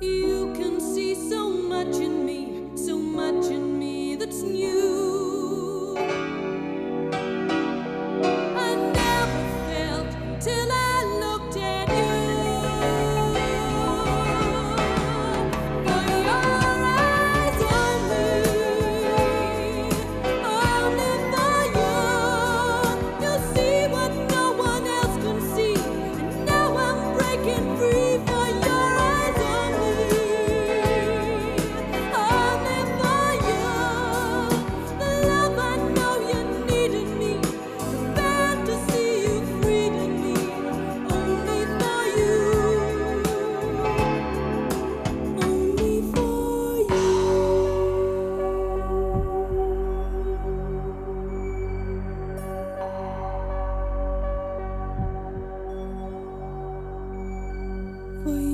You can see so much in 我。